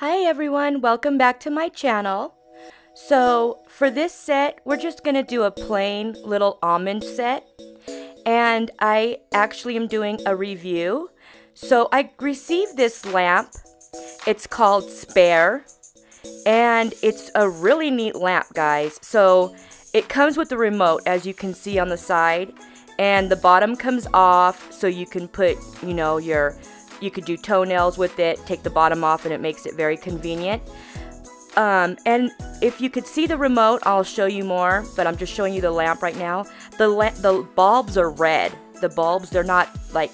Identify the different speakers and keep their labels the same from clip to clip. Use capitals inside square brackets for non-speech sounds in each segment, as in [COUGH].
Speaker 1: Hi everyone, welcome back to my channel. So for this set, we're just to do a plain little almond set. And I actually am doing a review. So I received this lamp. It's called Spaire. And it's a really neat lamp, guys. So it comes with the remote, as you can see on the side. And the bottom comes off, so you can put, you know, your you could do toenails with it, take the bottom off, and it makes it very convenient. Um, and if you could see the remote, I'll show you more, but I'm just showing you the lamp right now. The, the bulbs are red. The bulbs, they're not like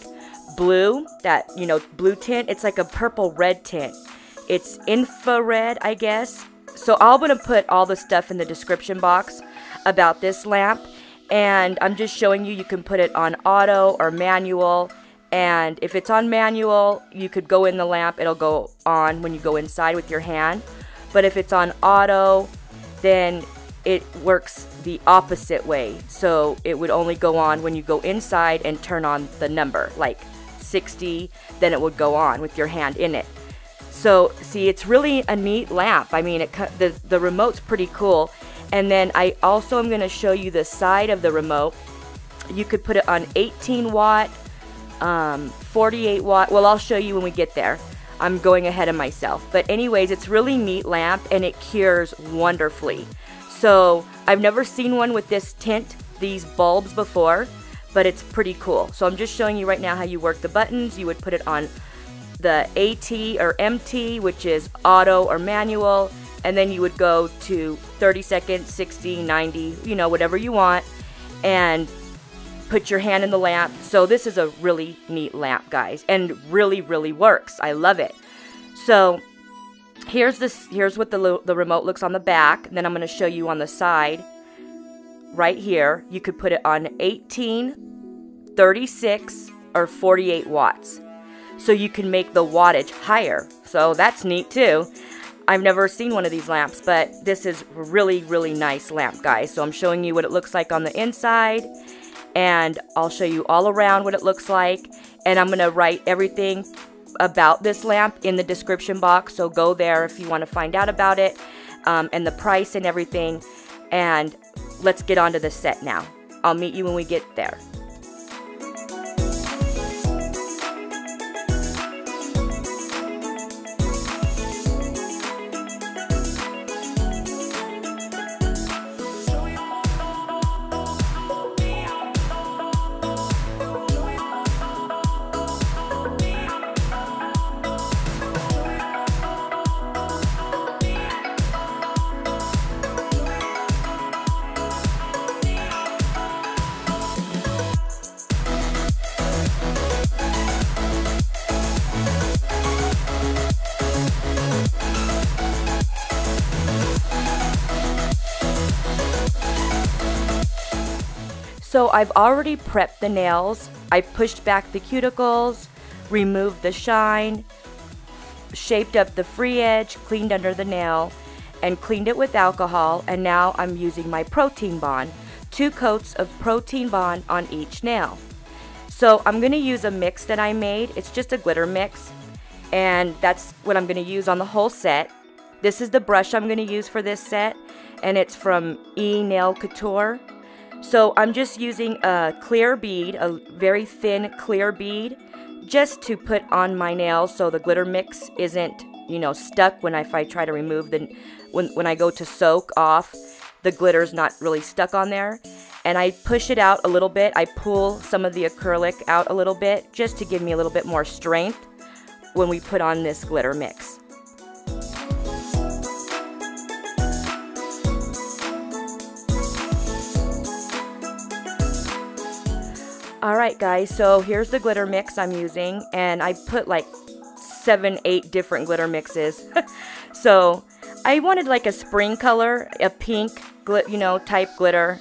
Speaker 1: blue, that, you know, blue tint. It's like a purple red tint. It's infrared, I guess. So I'm going to put all the stuff in the description box about this lamp. And I'm just showing you, you can put it on auto or manual. And if it's on manual, you could go in the lamp. It'll go on when you go inside with your hand. But if it's on auto, then it works the opposite way. So it would only go on when you go inside and turn on the number, like 60, then it would go on with your hand in it. So see, it's really a neat lamp. I mean, it the, the remote's pretty cool. And then I also am going to show you the side of the remote. You could put it on 18 watt, um, 48 watt. Well, I'll show you when we get there. I'm going ahead of myself. But anyways, it's really neat lamp and it cures wonderfully. So I've never seen one with this tint, these bulbs before, but it's pretty cool. So I'm just showing you right now how you work the buttons. You would put it on the AT or MT, which is auto or manual, and then you would go to 30 seconds, 60, 90, you know, whatever you want, and put your hand in the lamp. So this is a really neat lamp, guys, and really, really works. I love it. So here's this. Here's what the the remote looks on the back. Then I'm going to show you on the side. Right here, you could put it on 18, 36, or 48 watts. So you can make the wattage higher. So that's neat too. I've never seen one of these lamps, but this is really, really nice lamp, guys. So I'm showing you what it looks like on the inside and I'll show you all around what it looks like. And I'm gonna write everything about this lamp in the description box so go there if you want to find out about it um, and the price and everything. And let's get on to the set now. I'll meet you when we get there So I've already prepped the nails. I pushed back the cuticles, removed the shine, shaped up the free edge, cleaned under the nail, and cleaned it with alcohol. And now I'm using my protein bond, two coats of protein bond on each nail. So I'm going to use a mix that I made. It's just a glitter mix. And that's what I'm going to use on the whole set. This is the brush I'm going to use for this set. And it's from E Nail Couture. So I'm just using a clear bead, a very thin clear bead, just to put on my nails so the glitter mix isn't, you know, stuck when I, if I try to remove the, when, when I go to soak off, the glitter's not really stuck on there. And I push it out a little bit. I pull some of the acrylic out a little bit just to give me a little bit more strength when we put on this glitter mix. Alright guys, so here's the glitter mix I'm using, and I put like seven, eight different glitter mixes. [LAUGHS] so I wanted like a spring color, a pink, you know, type glitter.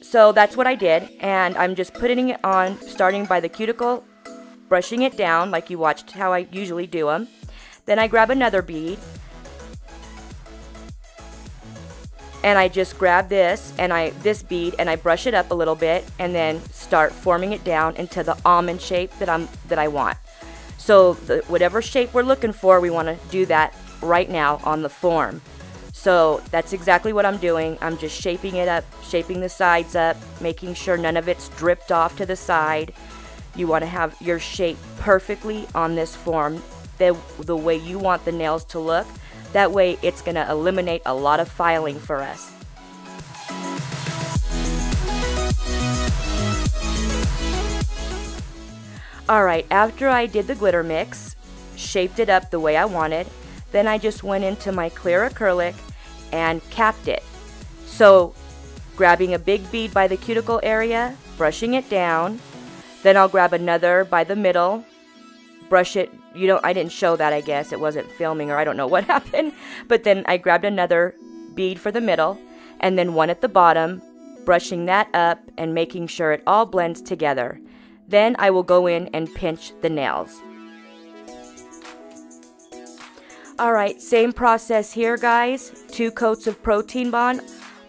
Speaker 1: So that's what I did, and I'm just putting it on, starting by the cuticle, brushing it down like you watched how I usually do them. Then I grab another bead, and I just grab this and I this bead and I brush it up a little bit and then start forming it down into the almond shape that I'm that I want. So the, whatever shape we're looking for, we want to do that right now on the form. So that's exactly what I'm doing. I'm just shaping it up, shaping the sides up, making sure none of it's dripped off to the side. You want to have your shape perfectly on this form, the, the way you want the nails to look. That way it's going to eliminate a lot of filing for us. Alright, after I did the glitter mix, shaped it up the way I wanted, then I just went into my clear acrylic and capped it. So, grabbing a big bead by the cuticle area, brushing it down, then I'll grab another by the middle, brush it. You don't I didn't show that I guess. It wasn't filming or I don't know what [LAUGHS] happened. But then I grabbed another bead for the middle and then one at the bottom, brushing that up and making sure it all blends together. Then I will go in and pinch the nails. Alright, same process here guys. Two coats of Protein Bond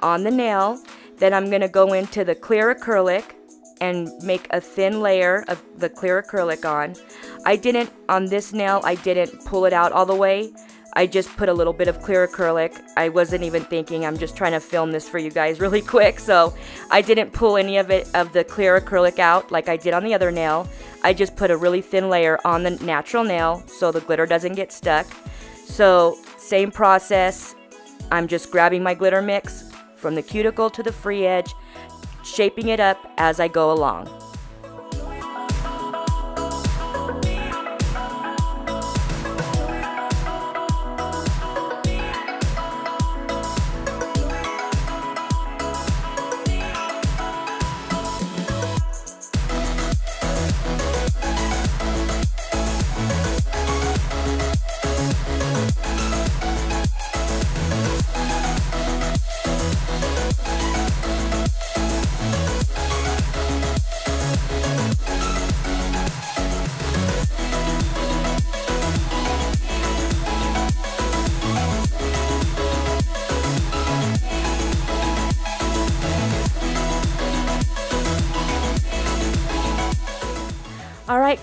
Speaker 1: on the nail. Then I'm going to go into the clear acrylic and make a thin layer of the clear acrylic on. I didn't, on this nail, I didn't pull it out all the way. I just put a little bit of clear acrylic. I wasn't even thinking, I'm just trying to film this for you guys really [LAUGHS] quick. So I didn't pull any of it, of the clear acrylic out like I did on the other nail. I just put a really thin layer on the natural nail so the glitter doesn't get stuck. So same process. I'm just grabbing my glitter mix from the cuticle to the free edge, shaping it up as I go along.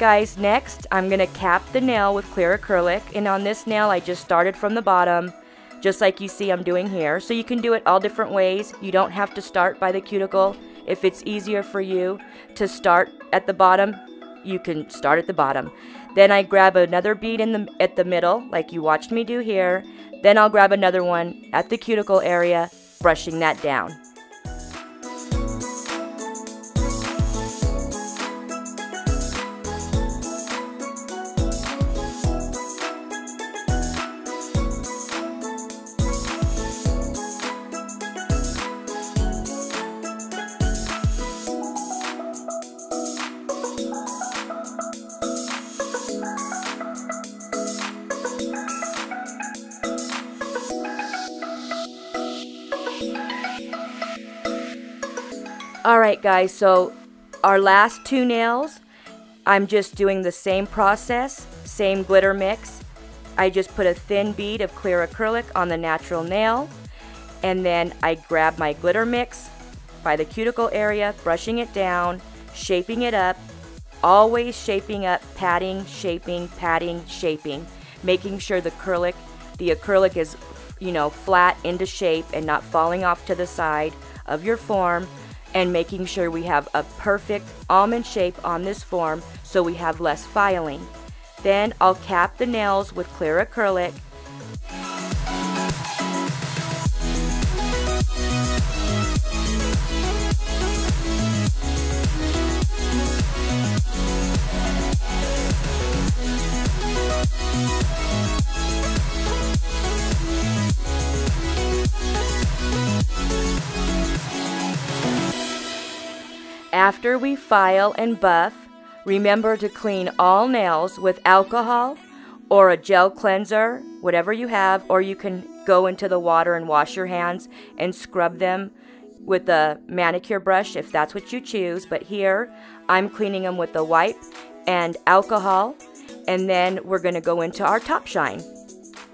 Speaker 1: Guys, next I'm going to cap the nail with clear acrylic and on this nail I just started from the bottom just like you see I'm doing here. So you can do it all different ways. You don't have to start by the cuticle. If it's easier for you to start at the bottom, you can start at the bottom. Then I grab another bead in the at the middle like you watched me do here. Then I'll grab another one at the cuticle area, brushing that down. Alright guys, so our last two nails, I'm just doing the same process, same glitter mix. I just put a thin bead of clear acrylic on the natural nail, and then I grab my glitter mix by the cuticle area, brushing it down, shaping it up, always shaping up, patting, shaping, patting, shaping, making sure the acrylic, the acrylic is, you know, flat into shape and not falling off to the side of your form and making sure we have a perfect almond shape on this form so we have less filing. Then I'll cap the nails with clear acrylic After we file and buff, remember to clean all nails with alcohol or a gel cleanser, whatever you have, or you can go into the water and wash your hands and scrub them with a manicure brush if that's what you choose. But here, I'm cleaning them with a wipe and alcohol, and then we're going to go into our top shine.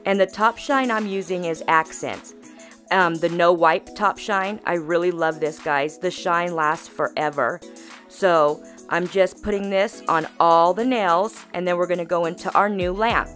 Speaker 1: And the top shine I'm using is Akzentz um, the no wipe top shine. I really love this, guys. The shine lasts forever. So I'm just putting this on all the nails, and then we're going to go into our new lamp.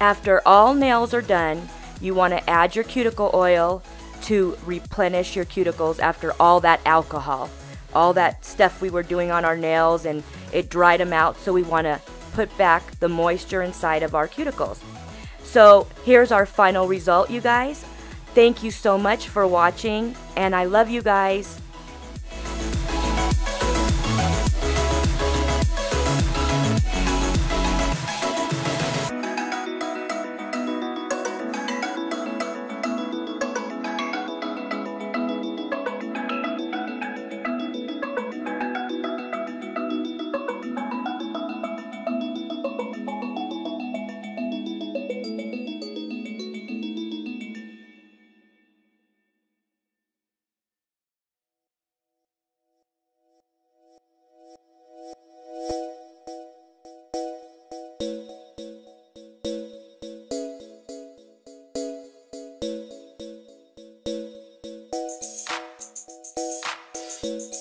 Speaker 1: After all nails are done, you want to add your cuticle oil to replenish your cuticles after all that alcohol, all that stuff we were doing on our nails and it dried them out. So we want to put back the moisture inside of our cuticles. So here's our final result, you guys. Thank you so much for watching, and I love you guys. You